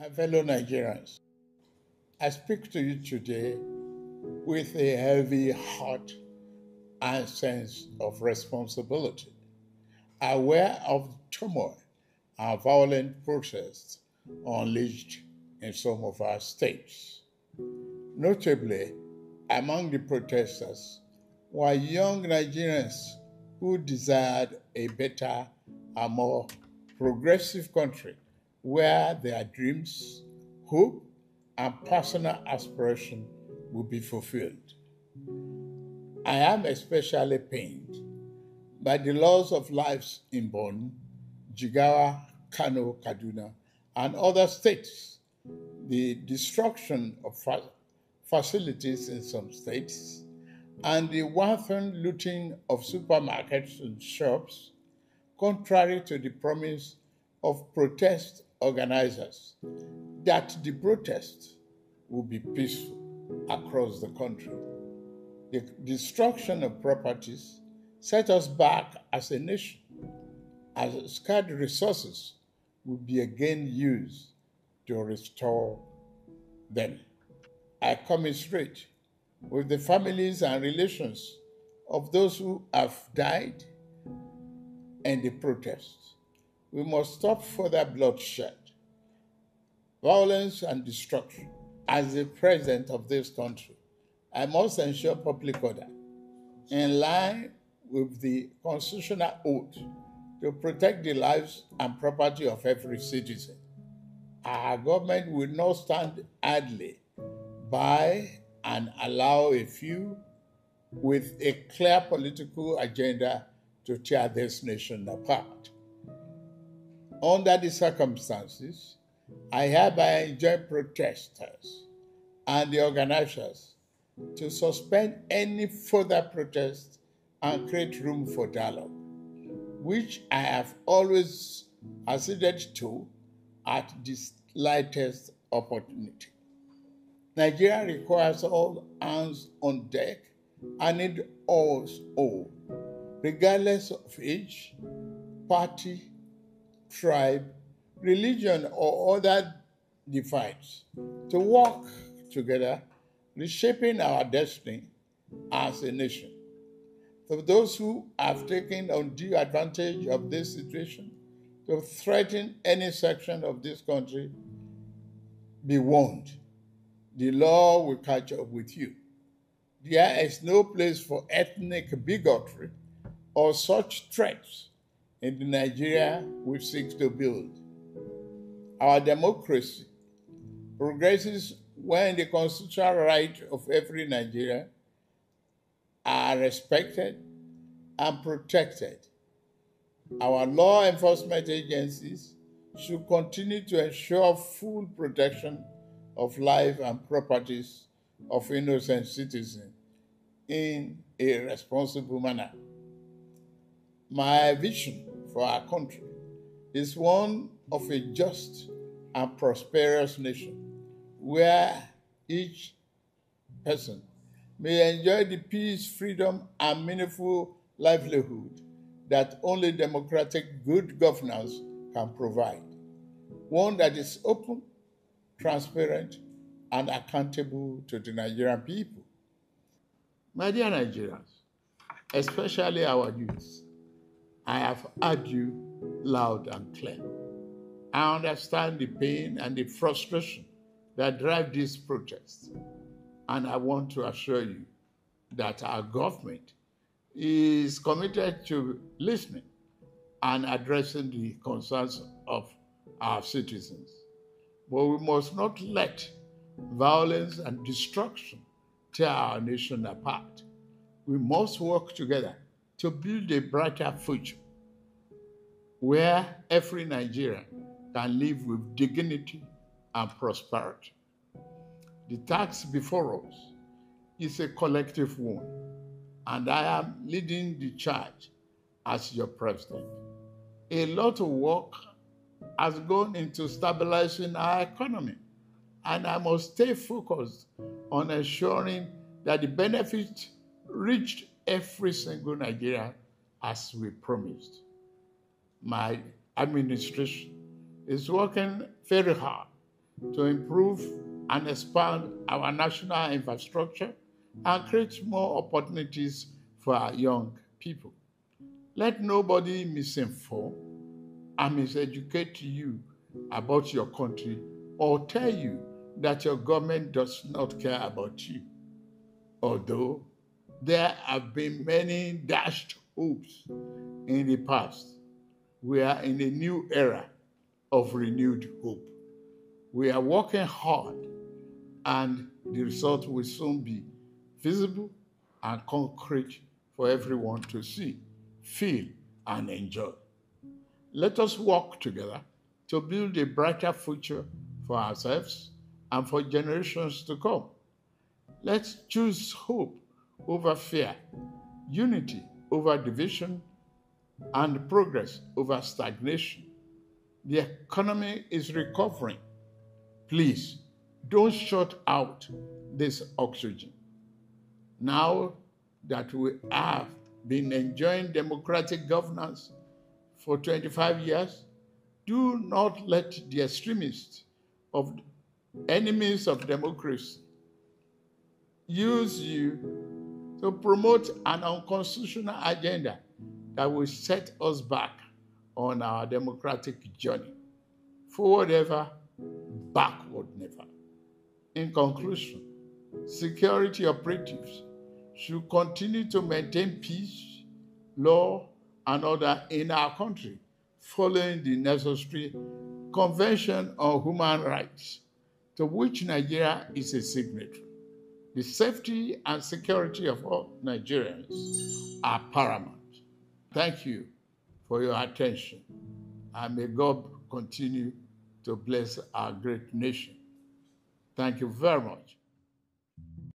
My fellow Nigerians, I speak to you today with a heavy heart and sense of responsibility, aware of the turmoil and violent protests unleashed in some of our states. Notably, among the protesters were young Nigerians who desired a better and more progressive country where their dreams, hope, and personal aspiration will be fulfilled. I am especially pained by the loss of lives in Borno, Jigawa, Kano, Kaduna, and other states, the destruction of fa- facilities in some states, and the wanton looting of supermarkets and shops, contrary to the promise of protest organizers that the protest will be peaceful across the country. The destruction of properties set us back as a nation, as scarce resources will be again used to restore them. I commiserate with the families and relations of those who have died and the protests. We must stop further bloodshed, violence, and destruction. As the president of this country, I must ensure public order in line with the constitutional oath to protect the lives and property of every citizen. Our government will not stand idly by and allow a few with a clear political agenda to tear this nation apart. Under the circumstances, I hereby enjoin protesters and the organizers to suspend any further protest and create room for dialogue, which I have always acceded to at the slightest opportunity. Nigeria requires all hands on deck and need us all, regardless of age, party, tribe, religion, or other divides, to work together, reshaping our destiny as a nation. For those who have taken undue advantage of this situation to threaten any section of this country, be warned. The law will catch up with you. There is no place for ethnic bigotry or such threats in the Nigeria we seek to build. Our democracy progresses when the constitutional rights of every Nigerian are respected and protected. Our law enforcement agencies should continue to ensure full protection of life and properties of innocent citizens in a responsible manner. My vision for our country is one of a just and prosperous nation where each person may enjoy the peace, freedom, and meaningful livelihood that only democratic good governance can provide. One that is open, transparent, and accountable to the Nigerian people. My dear Nigerians, especially our youth, I have heard you loud and clear. I understand the pain and the frustration that drive these protests. And I want to assure you that our government is committed to listening and addressing the concerns of our citizens. But we must not let violence and destruction tear our nation apart. We must work together to build a brighter future where every Nigerian can live with dignity and prosperity. The task before us is a collective one, and I am leading the charge as your president. A lot of work has gone into stabilizing our economy, and I must stay focused on ensuring that the benefits reach every single Nigerian as we promised. My administration is working very hard to improve and expand our national infrastructure and create more opportunities for our young people. Let nobody misinform and miseducate you about your country or tell you that your government does not care about you. Although there have been many dashed hopes in the past, we are in a new era of renewed hope. We are working hard, and the result will soon be visible and concrete for everyone to see, feel, and enjoy. Let us work together to build a brighter future for ourselves and for generations to come. Let's choose hope over fear, unity over division, and progress over stagnation. The economy is recovering. Please don't shut out this oxygen. Now that we have been enjoying democratic governance for 25 years, do not let the extremists of enemies of democracy use you to promote an unconstitutional agenda that will set us back on our democratic journey. Forward ever, backward never. In conclusion, security operatives should continue to maintain peace, law, and order in our country, following the necessary Convention on Human Rights, to which Nigeria is a signatory. The safety and security of all Nigerians are paramount. Thank you for your attention, and may God continue to bless our great nation. Thank you very much.